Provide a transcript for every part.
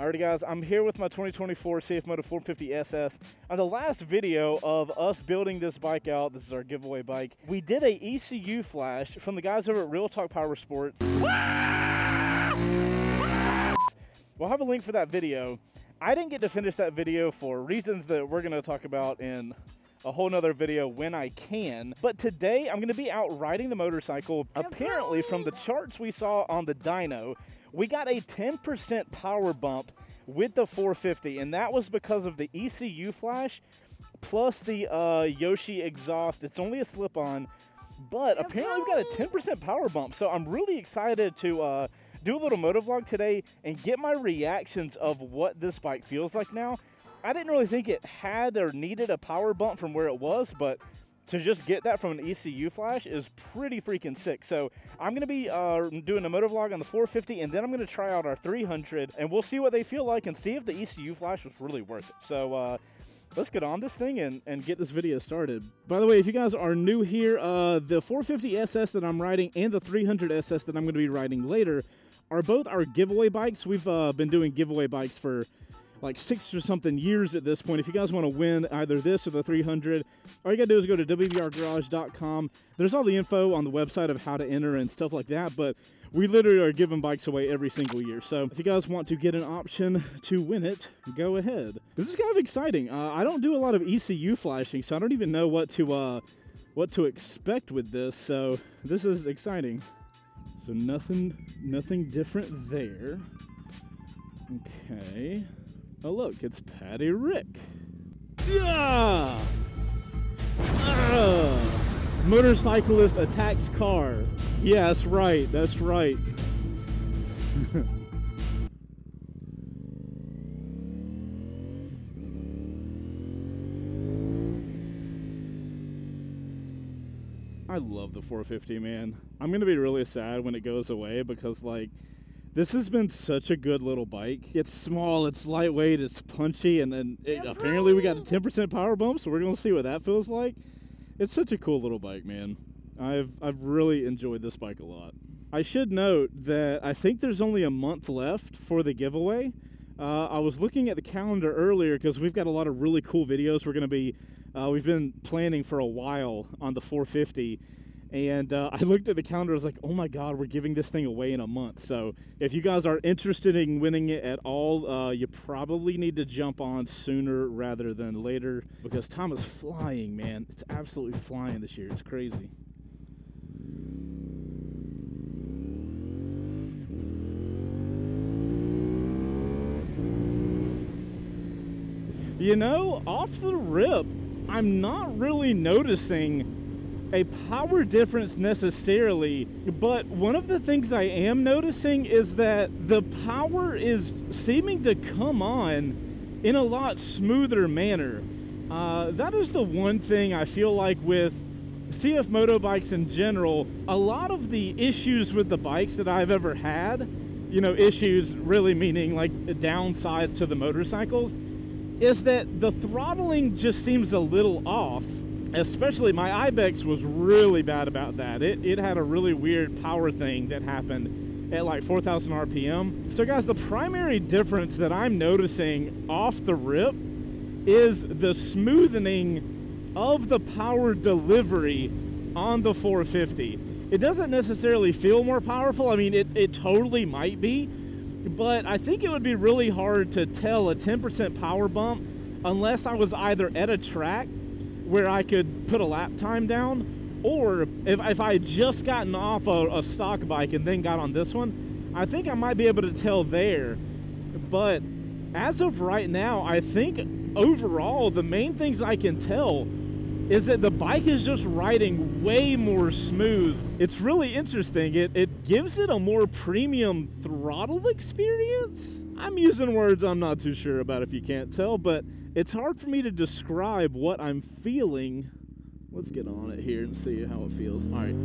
Alrighty guys, I'm here with my 2024 CF Moto 450 SS. On the last video of us building this bike out, this is our giveaway bike, we did a ECU flash from the guys over at Real Talk Power Sports. We'll have a link for that video. I didn't get to finish that video for reasons that we're going to talk about in a whole nother video when I can. But today I'm going to be out riding the motorcycle. Apparently from the charts we saw on the dyno, we got a 10% power bump with the 450 and that was because of the ECU flash plus the uh, Yoshi exhaust. It's only a slip-on, but apparently we got a 10% power bump. So I'm really excited to uh, do a little moto vlog today and get my reactions of what this bike feels like now. I didn't really think it had or needed a power bump from where it was, but to just get that from an ECU flash is pretty freaking sick. So I'm going to be uh, doing a moto vlog on the 450 and then I'm going to try out our 300 and we'll see what they feel like and see if the ECU flash was really worth it. So uh, let's get on this thing and, and get this video started. By the way, if you guys are new here, uh, the 450 SS that I'm riding and the 300 SS that I'm going to be riding later are both our giveaway bikes. We've uh, been doing giveaway bikes for like six or something years at this point. If you guys want to win either this or the 300, all you got to do is go to WBRgarage.com. There's all the info on the website of how to enter and stuff like that, but we literally are giving bikes away every single year. So if you guys want to get an option to win it, go ahead. This is kind of exciting. Uh, I don't do a lot of ECU flashing, so I don't even know what to uh, what to expect with this. So this is exciting. So nothing, nothing different there. Okay. Oh look, it's Patty Rick. Yeah! Ah! Motorcyclist attacks car. Yeah, that's right. That's right. I love the 450, man. I'm to be really sad when it goes away because, like, this has been such a good little bike. It's small, it's lightweight, it's punchy, and then it, apparently we got a 10% power bump, so we're going to see what that feels like. It's such a cool little bike, man. I've, I've really enjoyed this bike a lot. I should note that I think there's only a month left for the giveaway. Uh, I was looking at the calendar earlier because we've got a lot of really cool videos we're going to be, uh, we've been planning for a while on the 450 and uh, I looked at the calendar. I was like, "Oh my God, we're giving this thing away in a month." So if you guys are interested in winning it at all, uh, you probably need to jump on sooner rather than later because time is flying, man. It's absolutely flying this year. It's crazy. You know, off the rip, I'm not really noticing a power difference necessarily, but one of the things I am noticing is that the power is seeming to come on in a lot smoother manner. Uh, that is the one thing I feel like with CF Moto bikes in general, a lot of the issues with the bikes that I've ever had, you know, issues really meaning like downsides to the motorcycles, is that the throttling just seems a little off especially my Ibex was really bad about that. It, it had a really weird power thing that happened at like 4,000 RPM. So guys, the primary difference that I'm noticing off the rip is the smoothening of the power delivery on the 450. It doesn't necessarily feel more powerful. I mean, it, it totally might be, but I think it would be really hard to tell a 10% power bump unless I was either at a track where I could put a lap time down, or if, if I had just gotten off a, a stock bike and then got on this one, I think I might be able to tell there. But as of right now, I think overall the main things I can tell is that the bike is just riding way more smooth. It's really interesting. It, it gives it a more premium throttle experience. I'm using words I'm not too sure about if you can't tell, but it's hard for me to describe what I'm feeling. Let's get on it here and see how it feels. All right.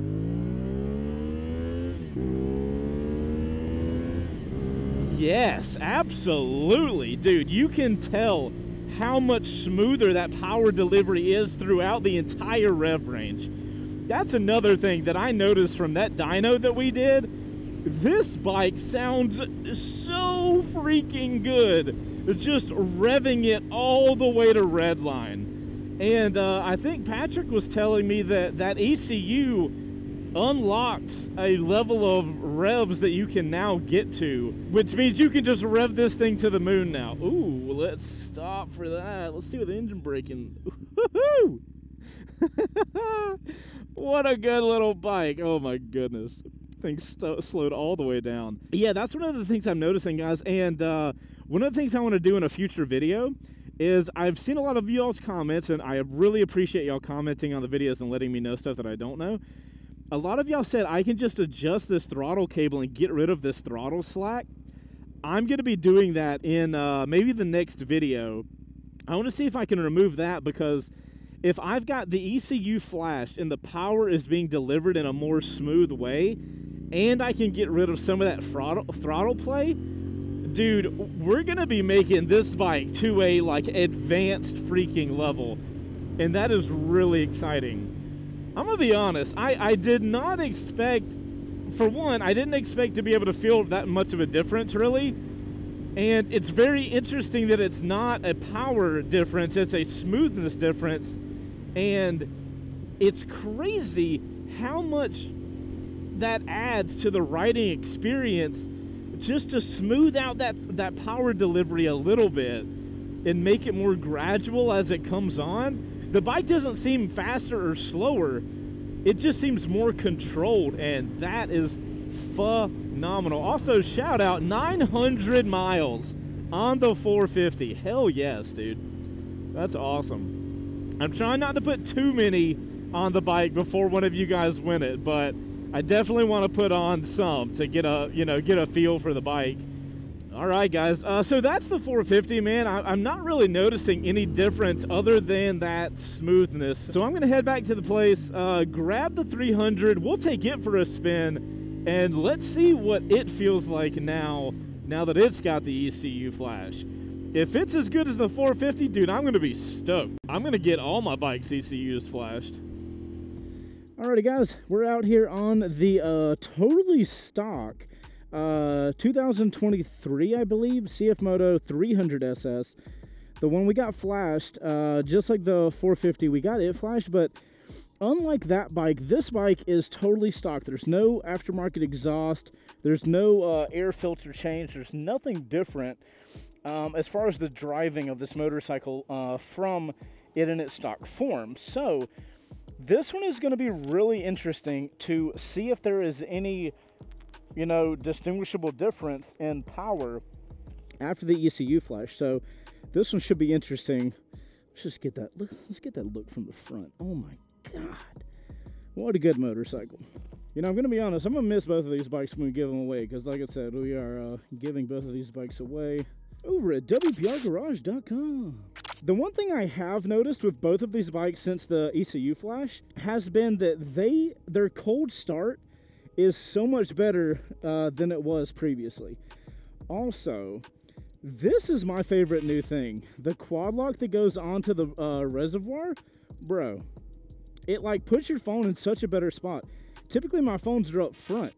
Yes, absolutely. Dude, you can tell how much smoother that power delivery is throughout the entire rev range. That's another thing that I noticed from that dyno that we did this bike sounds so freaking good. Just revving it all the way to redline. And uh, I think Patrick was telling me that that ECU unlocks a level of revs that you can now get to, which means you can just rev this thing to the moon now. Ooh, let's stop for that. Let's see what the engine braking. what a good little bike. Oh my goodness. Things slowed all the way down. Yeah, that's one of the things I'm noticing, guys. And uh, one of the things I want to do in a future video is I've seen a lot of y'all's comments, and I really appreciate y'all commenting on the videos and letting me know stuff that I don't know. A lot of y'all said I can just adjust this throttle cable and get rid of this throttle slack. I'm going to be doing that in uh, maybe the next video. I want to see if I can remove that because if I've got the ECU flashed and the power is being delivered in a more smooth way, and I can get rid of some of that throttle, throttle play, dude, we're gonna be making this bike to a like advanced freaking level, and that is really exciting. I'm gonna be honest, I, I did not expect, for one, I didn't expect to be able to feel that much of a difference really. And it's very interesting that it's not a power difference, it's a smoothness difference. And it's crazy how much that adds to the riding experience just to smooth out that that power delivery a little bit and make it more gradual as it comes on. The bike doesn't seem faster or slower. It just seems more controlled and that is phenomenal. Also, shout out 900 miles on the 450. Hell yes, dude. That's awesome. I'm trying not to put too many on the bike before one of you guys win it, but I definitely want to put on some to get a, you know, get a feel for the bike. All right, guys. Uh, so that's the 450, man. I, am not really noticing any difference other than that smoothness. So I'm going to head back to the place, uh, grab the 300. We'll take it for a spin, and let's see what it feels like now, now that it's got the ECU flash. If it's as good as the 450, dude, I'm going to be stoked. I'm going to get all my bike's ECUs flashed. Alrighty guys, we're out here on the uh, totally stock uh, 2023, I believe, CF Moto 300 SS. The one we got flashed, uh, just like the 450, we got it flashed, but unlike that bike, this bike is totally stock. There's no aftermarket exhaust. There's no uh, air filter change. There's nothing different um, as far as the driving of this motorcycle uh, from it in its stock form. So this one is going to be really interesting to see if there is any, you know, distinguishable difference in power after the ECU flash. So this one should be interesting. Let's just get that. Let's get that look from the front. Oh my God. What a good motorcycle. You know, I'm to be honest, I'm to miss both of these bikes when we give them away because, like I said, we are uh, giving both of these bikes away over at WBRGarage.com. The one thing I have noticed with both of these bikes since the ECU Flash has been that they their cold start is so much better uh, than it was previously. Also, this is my favorite new thing. The quad lock that goes onto the uh, reservoir, bro, it like puts your phone in such a better spot. Typically my phones are up front.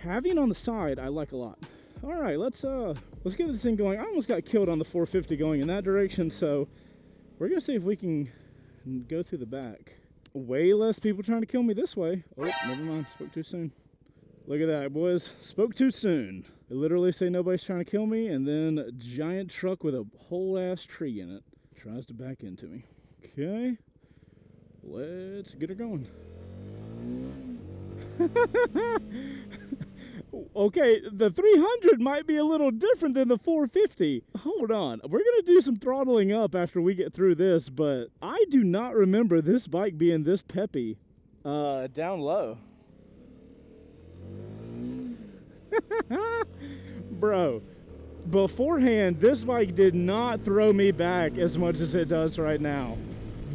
Having on the side, I like a lot. All right, let's uh, let's get this thing going. I almost got killed on the 450 going in that direction, so we're gonna see if we can go through the back. Way less people trying to kill me this way. Oh, never mind, spoke too soon. Look at that, boys. Spoke too soon. They literally say nobody's trying to kill me, and then a giant truck with a whole ass tree in it tries to back into me. Okay, let's get her going. okay, the 300 might be a little different than the 450. Hold on, we're gonna do some throttling up after we get through this, but I do not remember this bike being this peppy uh, down low. Bro, beforehand, this bike did not throw me back as much as it does right now.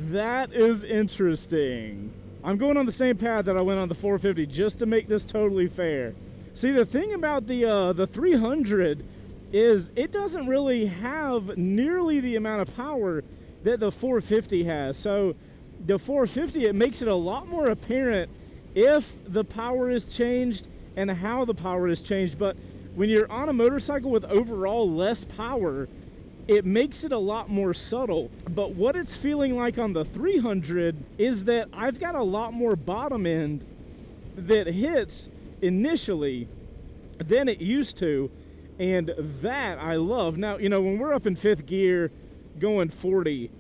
That is interesting. I'm going on the same path that I went on the 450 just to make this totally fair. See, the thing about the uh, the 300 is it doesn't really have nearly the amount of power that the 450 has. So the 450, it makes it a lot more apparent if the power is changed and how the power is changed. But when you're on a motorcycle with overall less power, it makes it a lot more subtle. But what it's feeling like on the 300 is that I've got a lot more bottom end that hits initially than it used to. And that I love. Now, you know, when we're up in fifth gear going 40,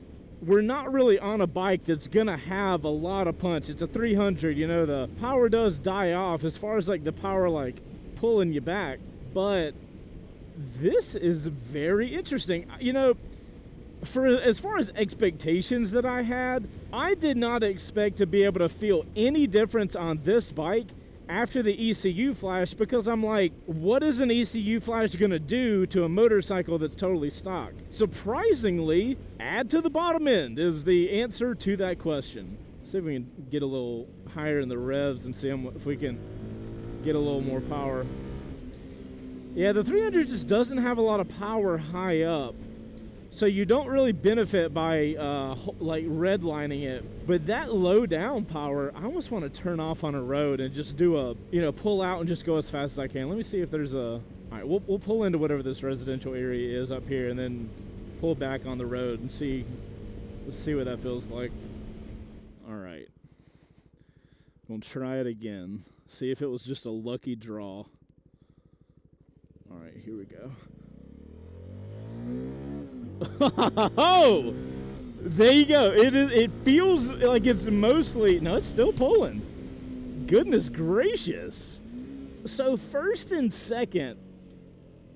we're not really on a bike that's gonna have a lot of punch. It's a 300, you know, the power does die off as far as like the power like pulling you back, but this is very interesting. You know, for as far as expectations that I had, I did not expect to be able to feel any difference on this bike after the ECU flash because I'm like, what is an ECU flash going to do to a motorcycle that's totally stock? Surprisingly, add to the bottom end is the answer to that question. See if we can get a little higher in the revs and see if we can get a little more power. Yeah, the 300 just doesn't have a lot of power high up. So you don't really benefit by uh, like redlining it. But that low down power, I almost want to turn off on a road and just do a, you know, pull out and just go as fast as I can. Let me see if there's a, all right, we'll, we'll pull into whatever this residential area is up here and then pull back on the road and see, let's see what that feels like. All right. We'll try it again. See if it was just a lucky draw. All right, here we go. Oh, there you go. It is. It feels like it's mostly. No, it's still pulling. Goodness gracious. So first and second,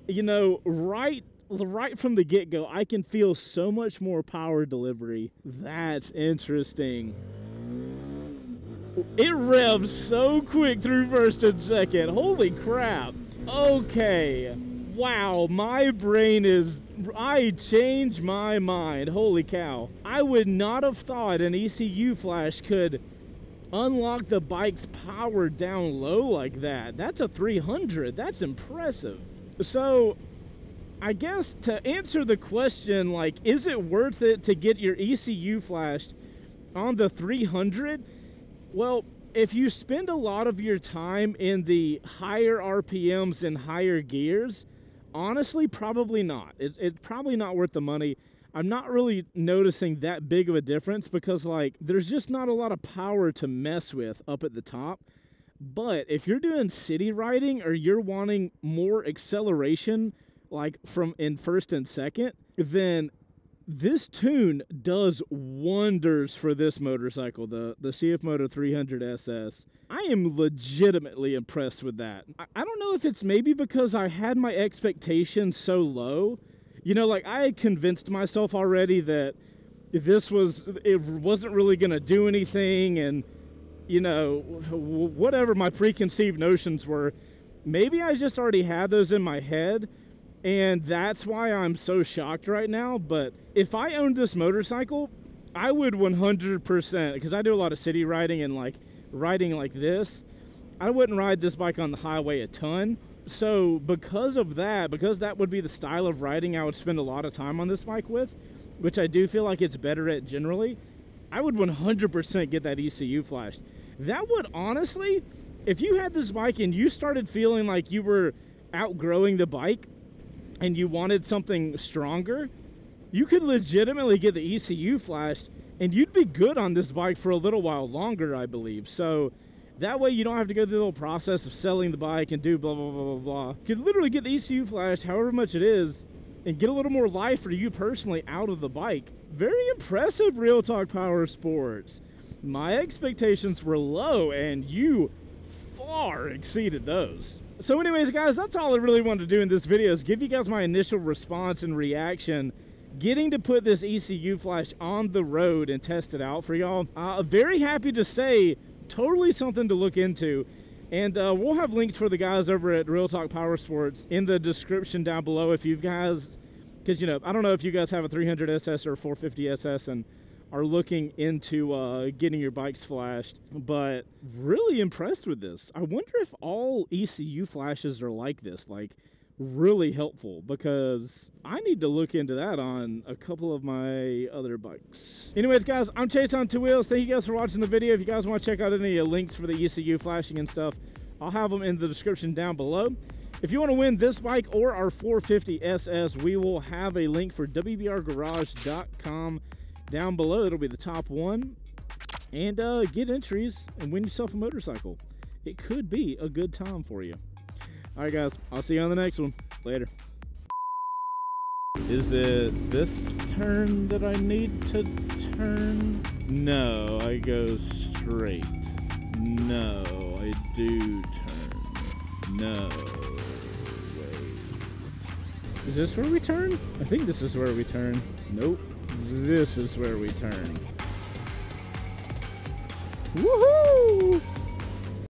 you know, right right from the get-go, I can feel so much more power delivery. That's interesting. It revs so quick through first and second. Holy crap. Okay. Wow, my brain is I changed my mind. Holy cow. I would not have thought an ECU flash could unlock the bike's power down low like that. That's a 300. That's impressive. So, I guess to answer the question, like, is it worth it to get your ECU flashed on the 300? Well, if you spend a lot of your time in the higher RPMs and higher gears, honestly, probably not. It, it's probably not worth the money. I'm not really noticing that big of a difference because, like, there's just not a lot of power to mess with up at the top. But if you're doing city riding or you're wanting more acceleration, like from in first and second, then this tune does wonders for this motorcycle, the, the CF Moto 300 SS. I am legitimately impressed with that. I, I don't know if it's maybe because I had my expectations so low. You know, like I had convinced myself already that this was, it wasn't really going to do anything and, you know, whatever my preconceived notions were. Maybe I just already had those in my head and that's why I'm so shocked right now. But if I owned this motorcycle, I would 100% because I do a lot of city riding and like riding like this. I wouldn't ride this bike on the highway a ton. So because of that, because that would be the style of riding I would spend a lot of time on this bike with, which I do feel like it's better at generally, I would 100% get that ECU flashed. That would honestly, if you had this bike and you started feeling like you were outgrowing the bike, and you wanted something stronger, you could legitimately get the ECU flashed and you'd be good on this bike for a little while longer, I believe. So that way you don't have to go through the little process of selling the bike and do blah, blah, blah, blah, blah. You could literally get the ECU flashed however much it is and get a little more life for you personally out of the bike. Very impressive, Real Talk Power Sports. My expectations were low and you far exceeded those. So anyways, guys, that's all I really wanted to do in this video is give you guys my initial response and reaction getting to put this ECU flash on the road and test it out for y'all. Uh, very happy to say, totally something to look into. And uh, we'll have links for the guys over at Real Talk Power Sports in the description down below if you guys, because, you know, I don't know if you guys have a 300 SS or 450 SS and are looking into uh, getting your bikes flashed, but really impressed with this. I wonder if all ECU flashes are like this, like really helpful because I need to look into that on a couple of my other bikes. Anyways, guys, I'm Chase on Two Wheels. Thank you guys for watching the video. If you guys want to check out any links for the ECU flashing and stuff, I'll have them in the description down below. If you want to win this bike or our 450 SS, we will have a link for WBRGarage.com down below. It'll be the top one. And uh, get entries and win yourself a motorcycle. It could be a good time for you. All right, guys. I'll see you on the next one. Later. Is it this turn that I need to turn? No, I go straight. No, I do turn. No. Is this where we turn? I think this is where we turn. Nope. This is where we turn. Woohoo!